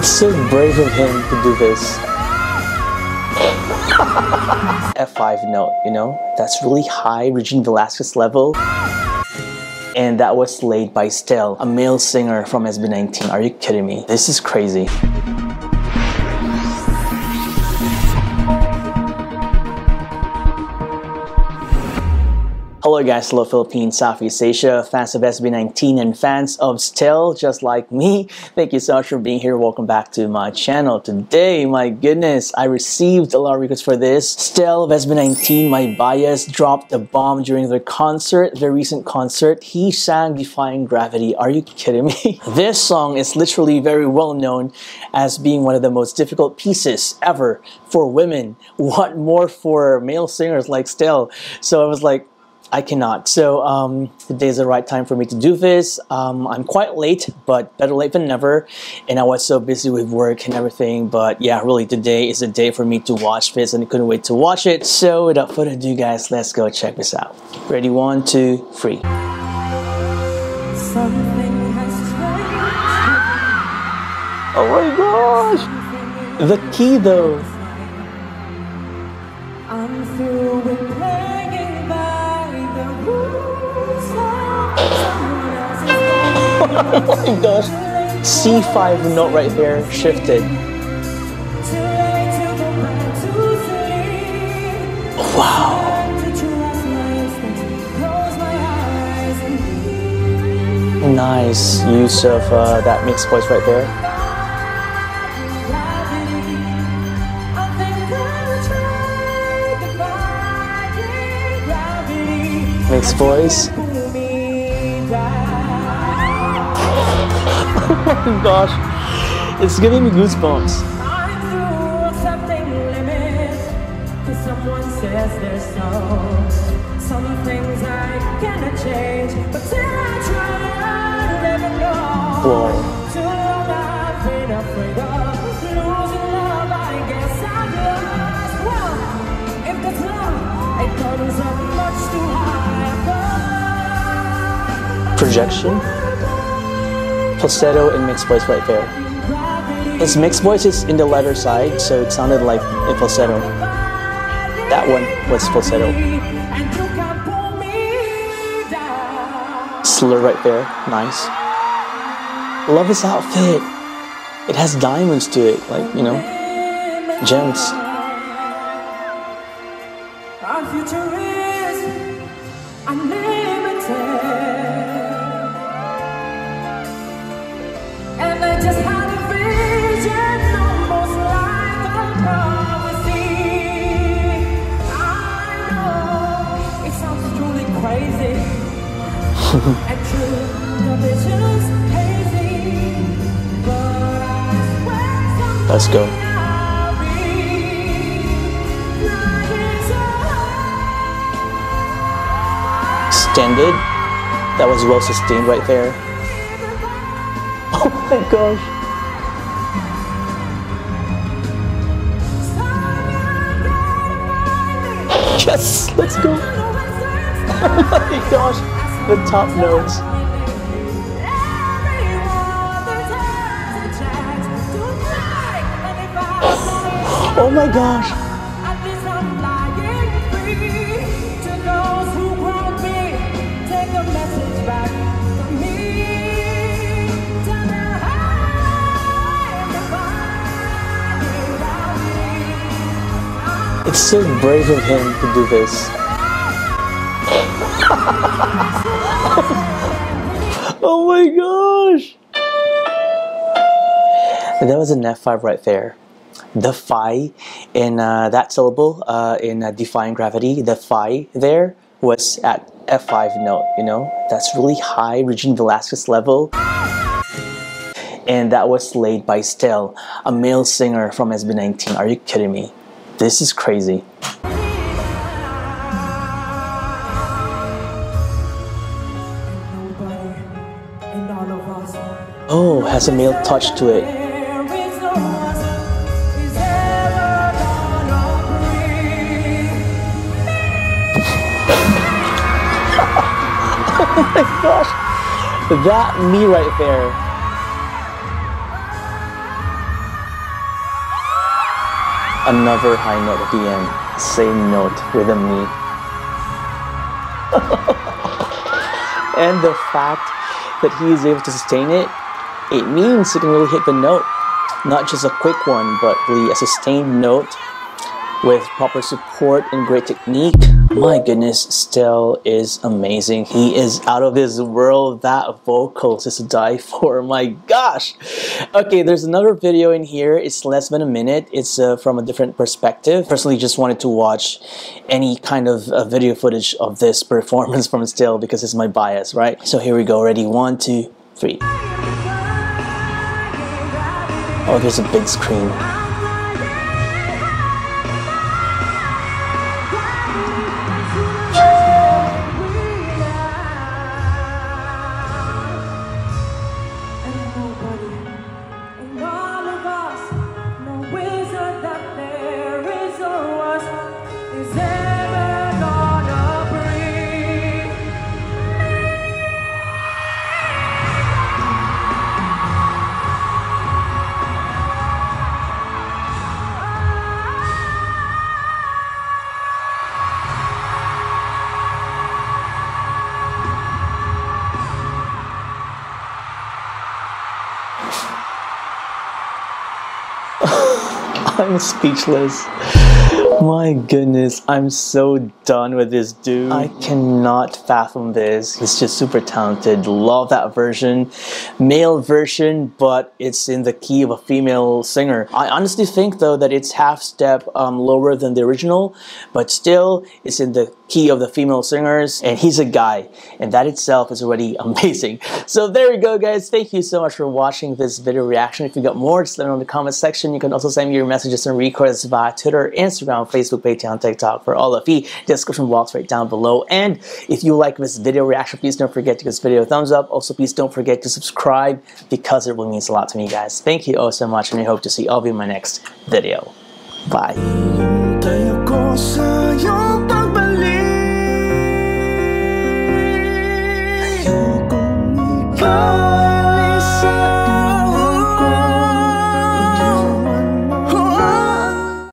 It's so brave of him to do this. F5 note, you know? That's really high Regine Velasquez level. And that was laid by Stell, a male singer from SB19. Are you kidding me? This is crazy. Hello guys, hello Philippines, Southeast Asia, fans of SB19 and fans of Stell just like me. Thank you so much for being here. Welcome back to my channel. Today, my goodness, I received a lot of requests for this. Stell of SB19, my bias, dropped a bomb during their concert, their recent concert. He sang Defying Gravity. Are you kidding me? this song is literally very well known as being one of the most difficult pieces ever for women. What more for male singers like Stell? So I was like, I cannot. So um, today is the right time for me to do this. Um, I'm quite late, but better late than never. And I was so busy with work and everything. But yeah, really today is the day for me to watch this and I couldn't wait to watch it. So without further ado guys, let's go check this out. Ready, one, two, three. Oh my gosh! The key though. Oh my gosh. C5 note right there shifted. Wow. Nice use of uh, that mixed voice right there. Mixed voice. Oh gosh. It's giving me goosebumps. I'm through accepting limits. Cause someone says there's so. Some things I cannot change. But till I try, I never know. Whoa. Too long I've been afraid of losing love. I guess I've lost. Well, if that's love, it comes up much too high. Projection, falsetto, and mixed voice right there. His mixed voice is in the letter side, so it sounded like a falsetto. That one was falsetto. Slur right there, nice. Love his outfit. It has diamonds to it, like, you know, gems. Our future is Let's go. Extended. That was well sustained right there. Oh my gosh. Yes, let's go. Oh my gosh. The top notes. Oh my gosh. It's so brave of him to do this. Oh my gosh! That was an F5 right there. The phi in uh, that syllable uh, in uh, defying gravity, the phi there was at F5 note, you know? That's really high Regine Velasquez level. And that was laid by Stell, a male singer from SB19. Are you kidding me? This is crazy. Oh, has a male touch to it. Oh my gosh, that me right there. Another high note at the end. Same note with a me. and the fact that he is able to sustain it, it means he can really hit the note. Not just a quick one, but really a sustained note with proper support and great technique. My goodness, Stell is amazing. He is out of his world. That vocals is to die for. My gosh. Okay, there's another video in here. It's less than a minute. It's uh, from a different perspective. Personally, just wanted to watch any kind of uh, video footage of this performance from Stell because it's my bias, right? So here we go. Ready? One, two, three. Oh, there's a big screen. I'm speechless. My goodness, I'm so done with this dude. I cannot fathom this. He's just super talented. Love that version. Male version, but it's in the key of a female singer. I honestly think though that it's half step um, lower than the original, but still it's in the key of the female singers and he's a guy and that itself is already amazing. So there you go guys. Thank you so much for watching this video reaction. If you got more, just let me know in the comment section. You can also send me your messages and requests via Twitter, Instagram, Facebook, Patreon, TikTok for all of the description box right down below. And if you like this video reaction, please don't forget to give this video a thumbs up. Also, please don't forget to subscribe because it really means a lot to me guys. Thank you all so much and I hope to see all of you in my next video. Bye.